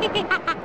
Ha ha ha!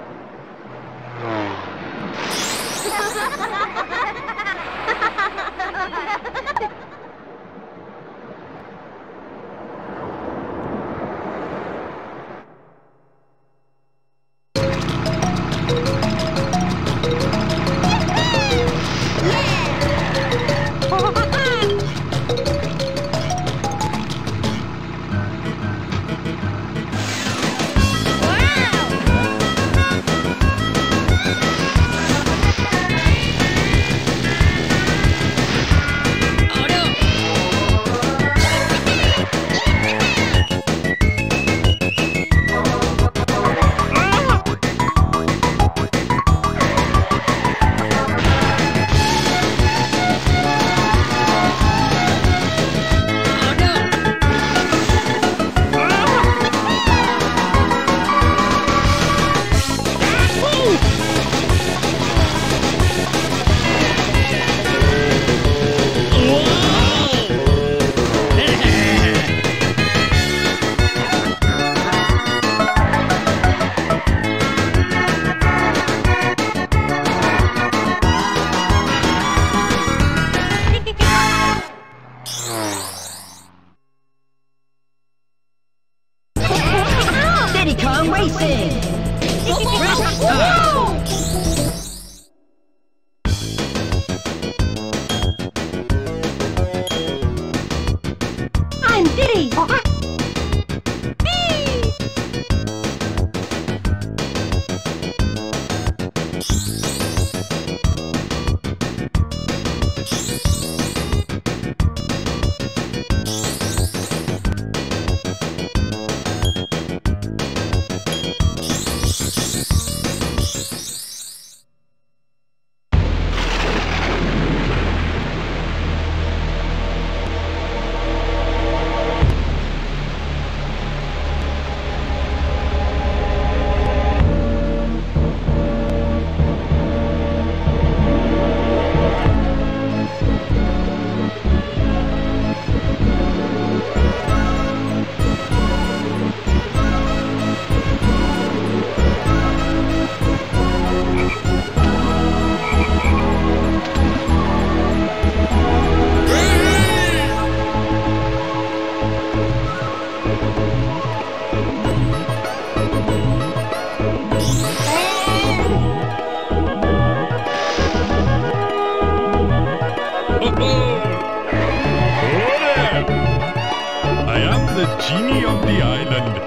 The genie of the island.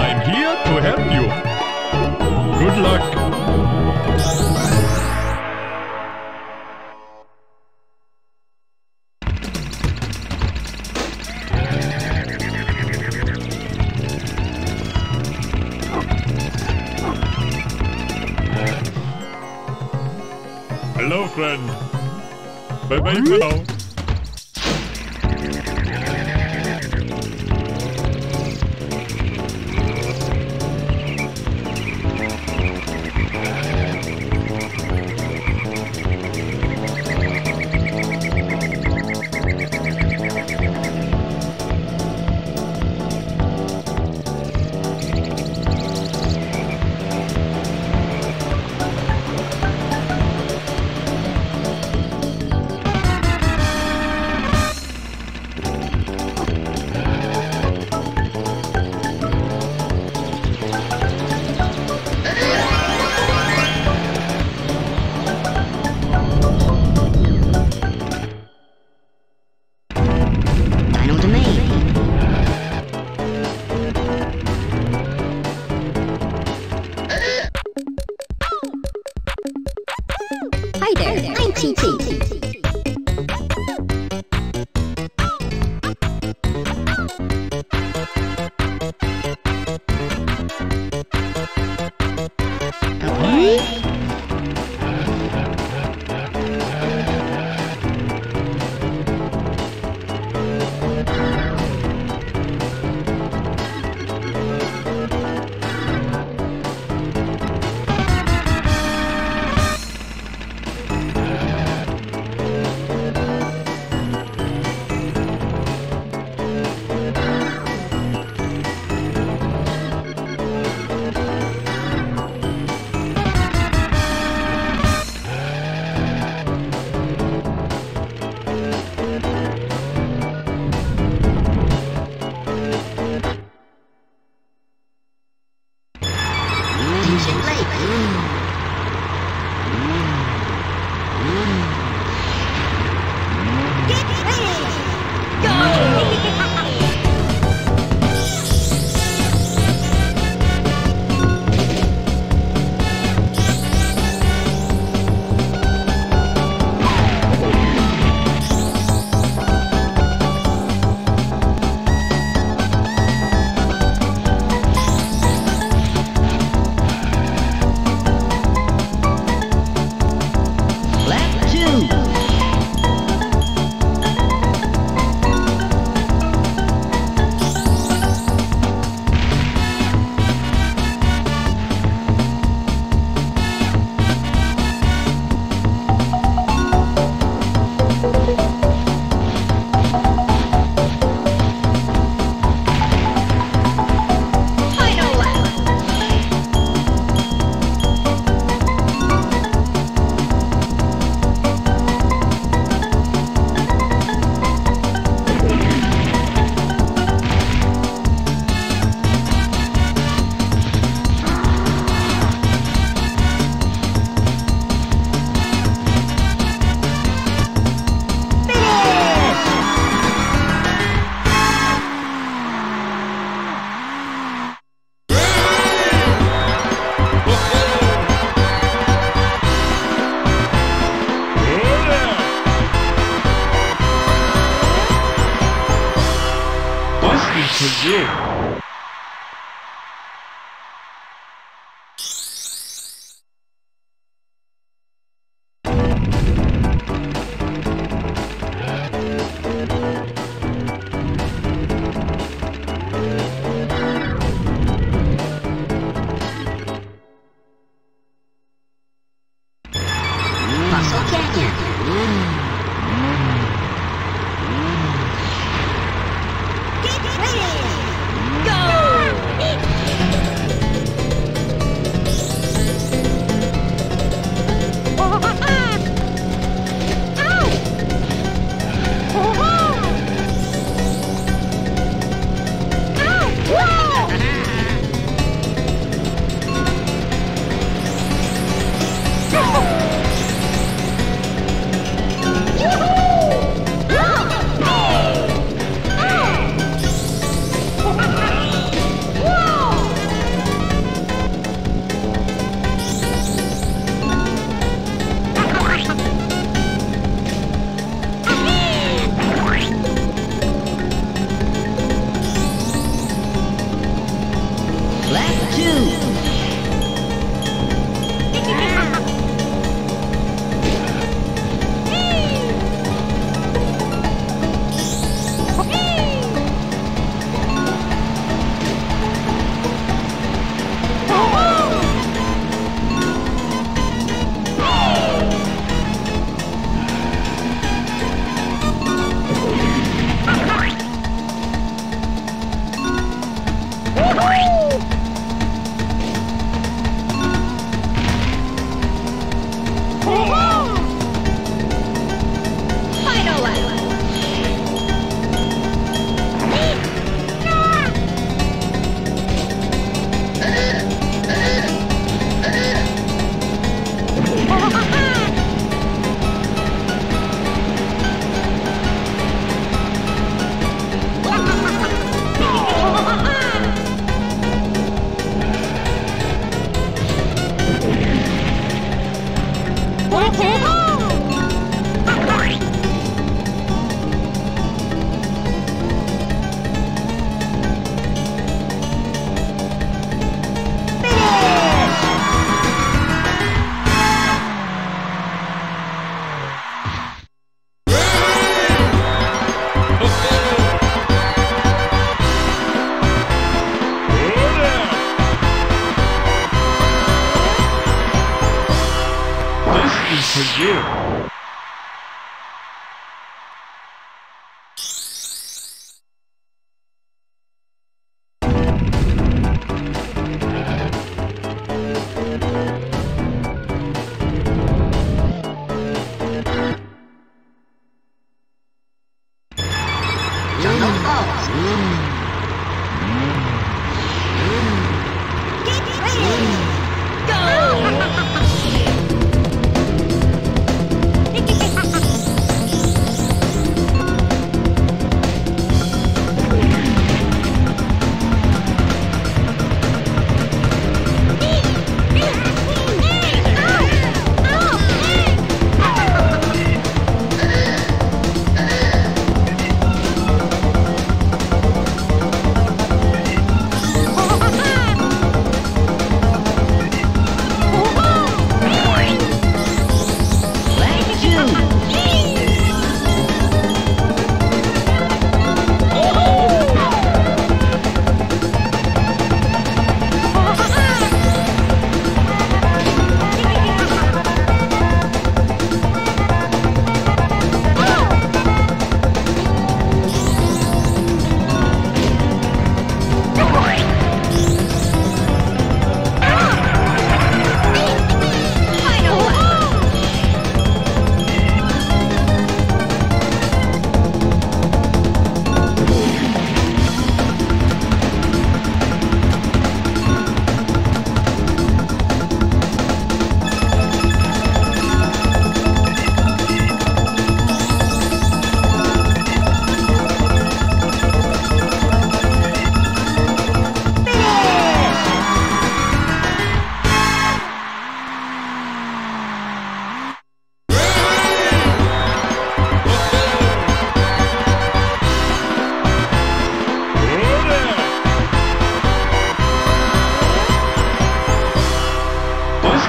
I'm here to help you. Good luck. Hello, friend. Bye bye for now.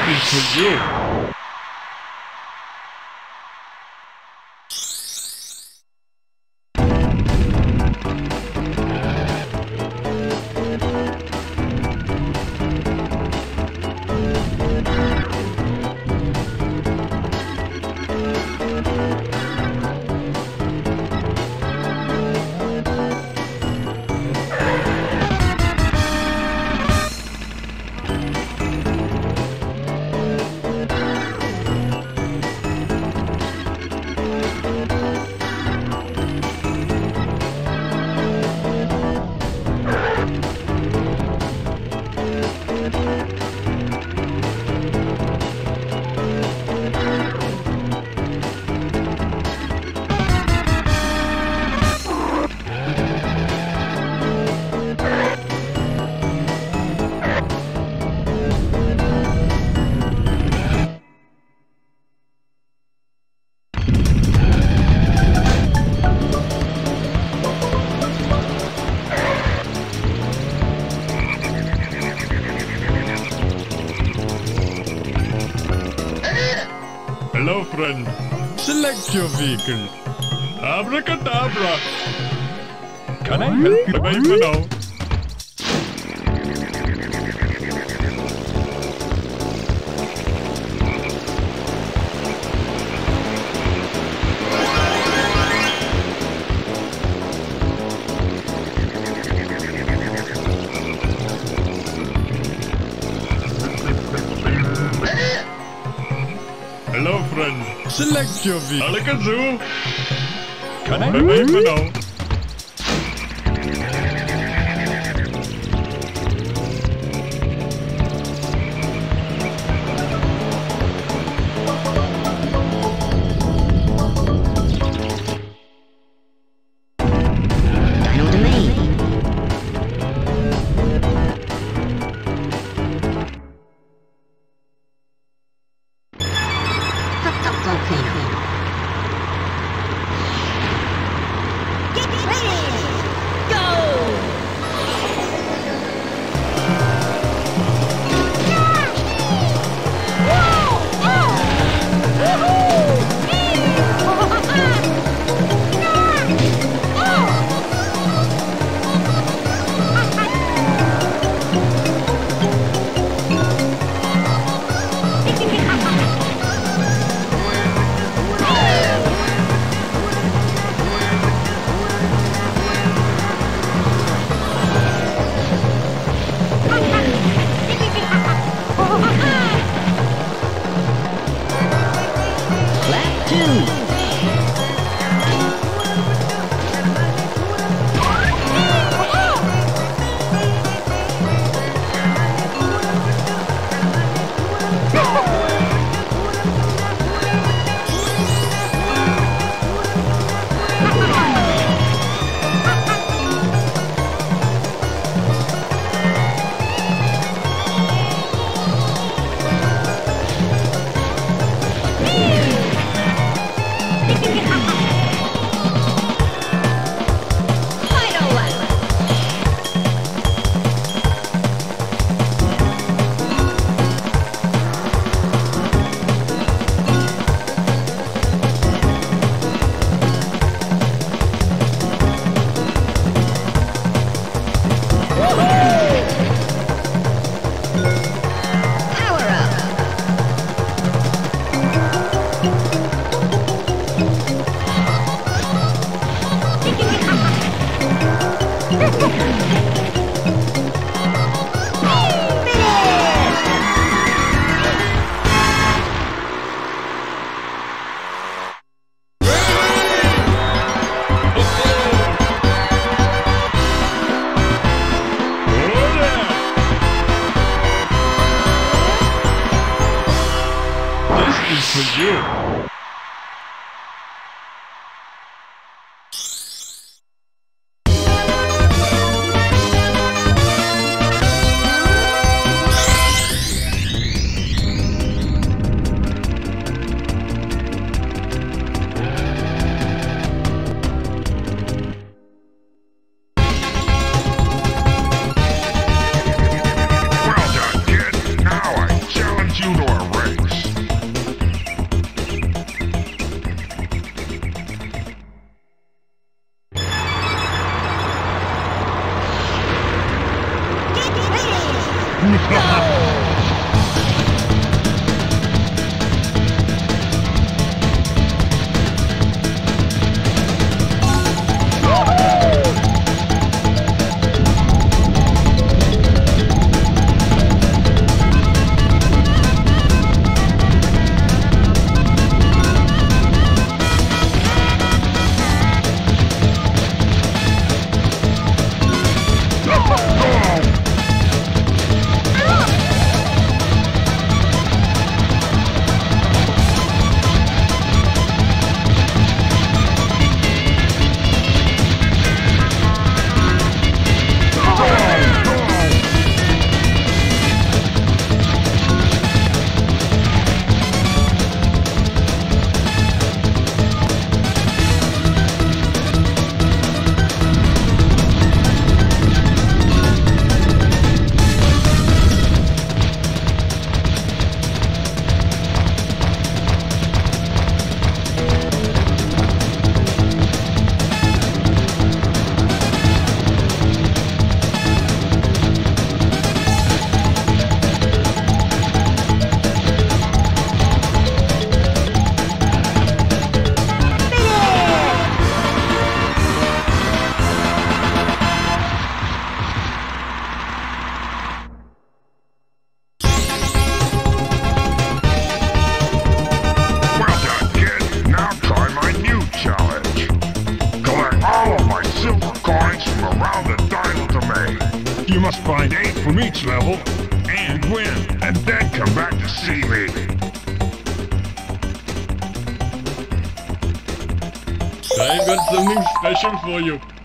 to you. Hello, friend. Select your vehicle. Abracadabra. Can I help you? Now. Friend. Select your view. vehicle. Alakazoo. Can I Bye for now. Special for you.